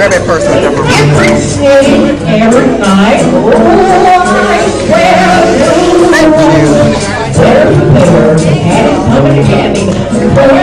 I'll jump around. Every every night. A bear, and it's coming to get me. But I